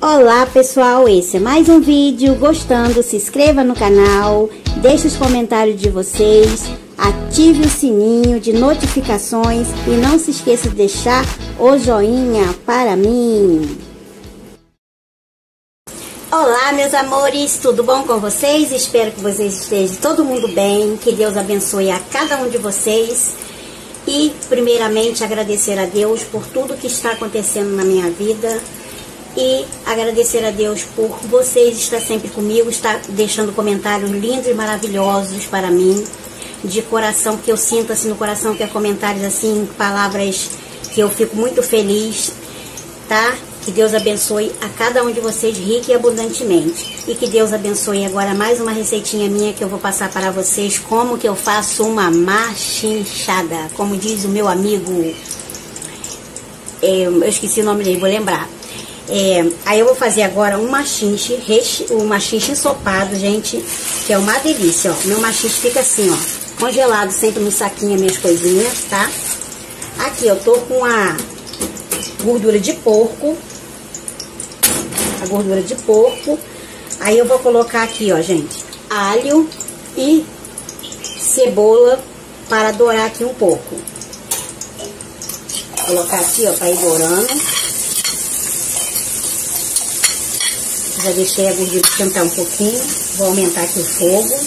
Olá pessoal, esse é mais um vídeo. Gostando, se inscreva no canal, deixe os comentários de vocês, ative o sininho de notificações e não se esqueça de deixar o joinha para mim. Olá meus amores, tudo bom com vocês? Espero que vocês estejam todo mundo bem, que Deus abençoe a cada um de vocês. E primeiramente agradecer a Deus por tudo que está acontecendo na minha vida e agradecer a Deus por vocês estar sempre comigo, estar deixando comentários lindos e maravilhosos para mim, de coração, que eu sinto assim no coração, que é comentários assim, palavras que eu fico muito feliz, tá? Que Deus abençoe a cada um de vocês rica e abundantemente. E que Deus abençoe agora mais uma receitinha minha que eu vou passar para vocês como que eu faço uma machinchada, como diz o meu amigo, é, eu esqueci o nome dele, vou lembrar. É, aí eu vou fazer agora um machinche, um machinche ensopado, gente, que é uma delícia, ó. Meu machinche fica assim, ó, congelado sempre no saquinho minhas coisinhas, tá? Aqui eu tô com a gordura de porco, a gordura de porco. Aí eu vou colocar aqui, ó, gente, alho e cebola para dourar aqui um pouco. Vou colocar aqui, ó, para ir dourando. Já deixei a gordura esquentar um pouquinho. Vou aumentar aqui o fogo.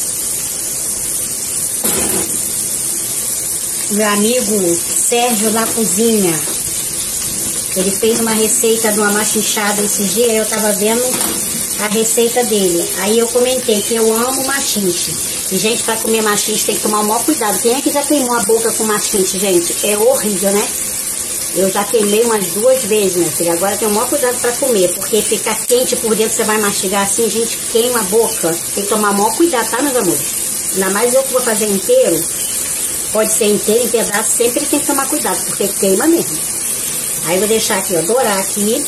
Meu amigo Sérgio da Cozinha. Ele fez uma receita de uma machinchada esses dias. Eu tava vendo a receita dele. Aí eu comentei que eu amo machinche. E, gente, para comer machinche tem que tomar o maior cuidado. Quem é que já queimou a boca com machinche, gente? É horrível, né? Eu já queimei umas duas vezes, minha filha. Agora tem o maior cuidado para comer, porque fica quente por dentro, você vai mastigar assim, gente queima a boca. Tem que tomar o maior cuidado, tá, meus amores? Ainda mais eu que vou fazer inteiro, pode ser inteiro, em pedaço, sempre tem que tomar cuidado, porque queima mesmo. Aí vou deixar aqui, ó, dourar aqui.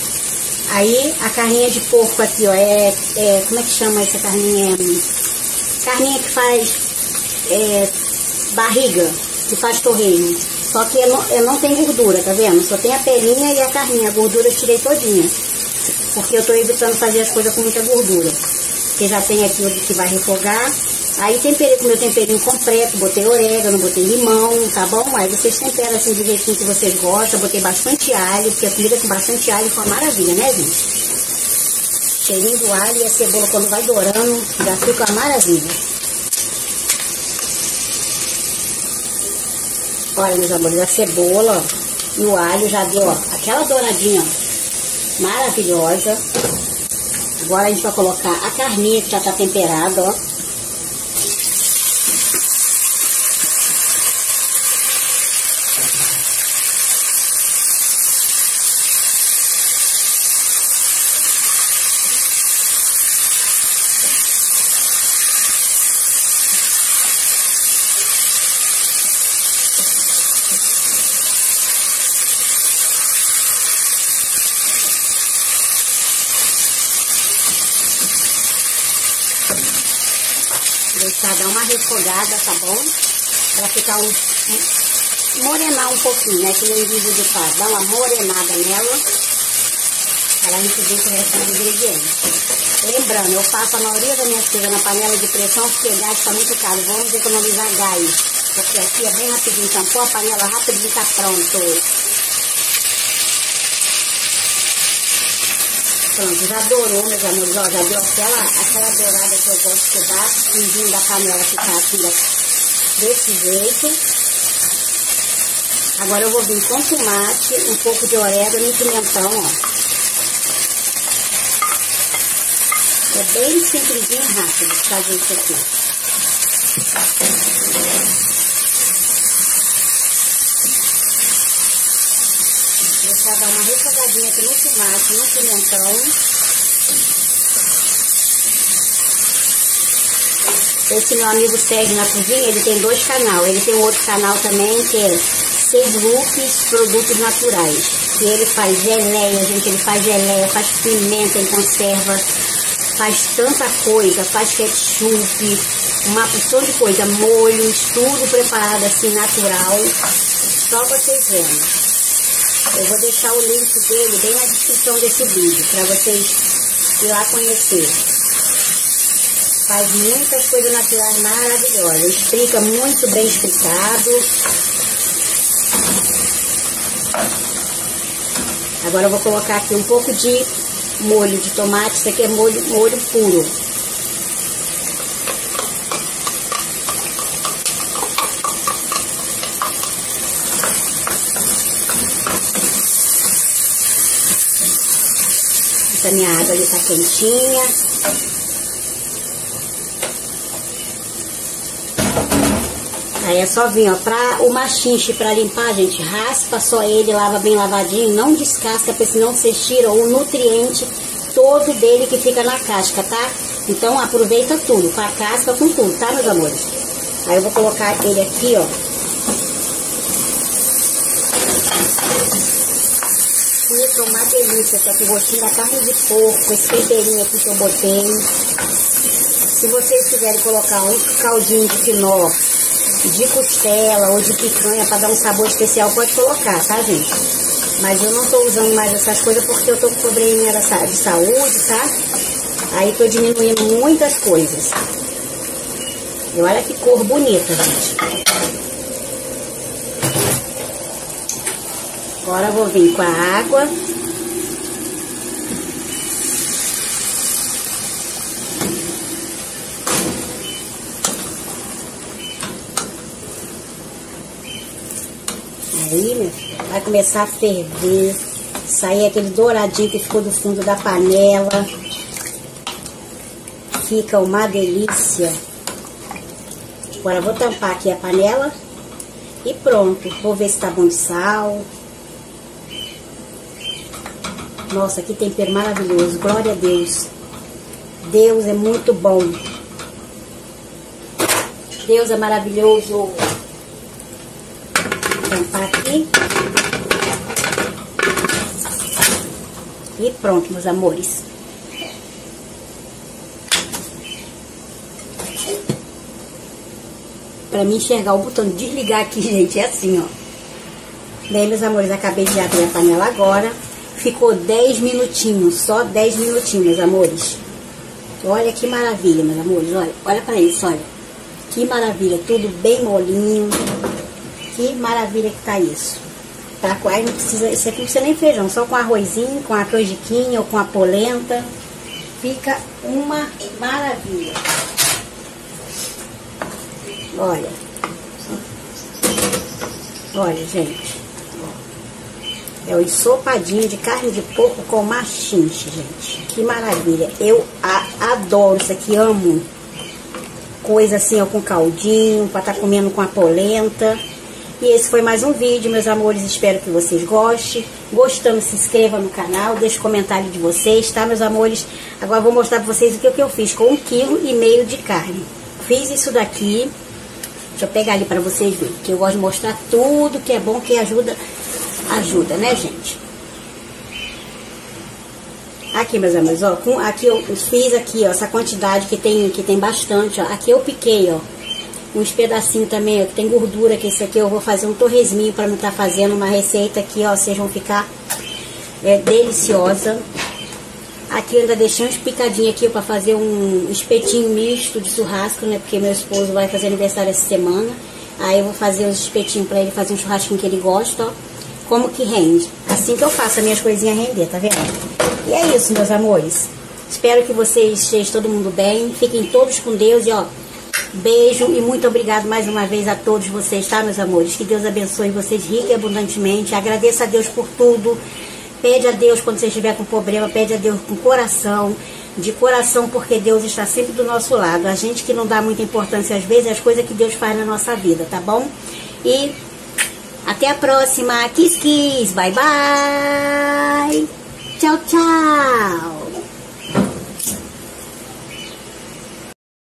Aí a carninha de porco aqui, ó, é, é como é que chama essa carninha? Carninha que faz é, barriga, que faz torreio. Só que eu não, eu não tenho gordura, tá vendo? Só tem a pelinha e a carninha. A gordura eu tirei todinha. Porque eu tô evitando fazer as coisas com muita gordura. Porque já tem aqui o que vai refogar. Aí temperei com meu temperinho completo, botei orégano, botei limão, tá bom? Aí vocês temperam assim do jeitinho que vocês gostam, botei bastante alho, porque a comida com bastante alho foi uma maravilha, né, gente? Cheirinho do alho e a cebola quando vai dourando, já fica uma maravilha. Olha, meus amores, a cebola e o alho já deu, ó, aquela douradinha, maravilhosa. Agora a gente vai colocar a carninha que já tá temperada, ó. Deixar dar uma refogada, tá bom? Pra ficar um, um morenar um pouquinho, né? Que nem o ditado. Dá uma morenada nela. Para ver o resto dos ingredientes. Lembrando, eu faço a maioria das minhas coisas na panela de pressão, porque gás está muito caro. Vamos economizar gás. Porque aqui é bem rapidinho. Então, pô a panela rapidinho tá pronto. Pronto, já dourou, meus amigos, ó, já deu aquela, aquela dourada que eu gosto que dá, fingindo da panela ficar assim, desse jeito. Agora eu vou vir com tomate, um pouco de orégano e pimentão, ó. É bem simplesinho e rápido fazer isso aqui. Deixar dar uma refogadinha aqui no tomate, no pimentão. Esse meu amigo Sérgio na cozinha, ele tem dois canais. Ele tem um outro canal também que é Seglupes Produtos Naturais. Que ele faz geleia, gente, ele faz geleia, faz pimenta em conserva, faz tanta coisa, faz ketchup, uma porção de coisa, molhos, tudo preparado assim, natural. Só vocês vendo. Eu vou deixar o link dele bem na descrição desse vídeo, para vocês ir lá conhecer. Faz muitas coisas naturais maravilhosas. Explica muito bem explicado. Agora eu vou colocar aqui um pouco de molho de tomate. Isso aqui é molho, molho puro. Essa minha água ali tá quentinha. Aí é só vir, ó, pra o machinche pra limpar, gente, raspa só ele, lava bem lavadinho, não descasca, porque senão você tira o nutriente todo dele que fica na casca, tá? Então aproveita tudo, com a casca, com tudo, tá, meus amores? Aí eu vou colocar ele aqui, ó. Fica uma delícia, que aqui gostinho da carne de porco, esse temperinho aqui que eu botei. Se vocês quiserem colocar um caldinho de quinó de costela ou de picanha para dar um sabor especial, pode colocar, tá, gente? Mas eu não tô usando mais essas coisas porque eu tô com probleminha de saúde, tá? Aí tô diminuindo muitas coisas. E olha que cor bonita, gente. Agora vou vir com a água. Aí, meu vai começar a ferver. Sair aquele douradinho que ficou do fundo da panela. Fica uma delícia. Agora vou tampar aqui a panela. E pronto. Vou ver se tá bom de sal. Nossa, que tempero maravilhoso. Glória a Deus. Deus é muito bom. Deus é maravilhoso tampar aqui. E pronto, meus amores. Pra mim enxergar o botão de desligar aqui, gente, é assim, ó. Bem, meus amores, acabei de abrir a panela agora. Ficou 10 minutinhos, só 10 minutinhos, meus amores. Olha que maravilha, meus amores, olha, olha pra isso, olha. Que maravilha, tudo bem molinho. Que maravilha que tá isso. Tá? Aí não precisa, isso aqui não precisa nem feijão, só com arrozinho, com a canjiquinha ou com a polenta. Fica uma maravilha. Olha. Olha, gente. É o ensopadinho de carne de porco com machinche, gente. Que maravilha. Eu adoro isso aqui, amo. Coisa assim, ó, com caldinho, pra estar tá comendo com a polenta. E esse foi mais um vídeo, meus amores. Espero que vocês gostem. Gostando, se inscreva no canal, deixe comentário de vocês, tá, meus amores? Agora vou mostrar pra vocês o que, eu fiz com um quilo e meio de carne. Fiz isso daqui. Deixa eu pegar ali pra vocês verem, que eu gosto de mostrar tudo que é bom, que ajuda, ajuda, né, gente? Aqui, meus amores, ó, com, aqui eu fiz aqui, ó, essa quantidade que tem, que tem bastante, ó. Aqui eu piquei, ó, uns pedacinhos também, ó, que tem gordura, que esse aqui eu vou fazer um torresminho para não estar tá fazendo uma receita aqui, ó, vocês vão ficar é, deliciosa. Aqui eu ainda deixei uns picadinhos aqui para fazer um espetinho misto de churrasco, né, porque meu esposo vai fazer aniversário essa semana. Aí eu vou fazer os espetinhos para ele fazer um churrasquinho que ele gosta, ó. Como que rende. Assim que eu faço as minhas coisinhas render, tá vendo? E é isso, meus amores. Espero que vocês estejam todo mundo bem. Fiquem todos com Deus e ó, Beijo e muito obrigado mais uma vez a todos vocês, tá, meus amores? Que Deus abençoe vocês rica e abundantemente. Agradeça a Deus por tudo. Pede a Deus quando você estiver com problema, pede a Deus com coração, de coração, porque Deus está sempre do nosso lado. A gente que não dá muita importância às vezes, as coisas que Deus faz na nossa vida, tá bom? E até a próxima. Kiss, kiss. Bye, bye. Tchau, tchau.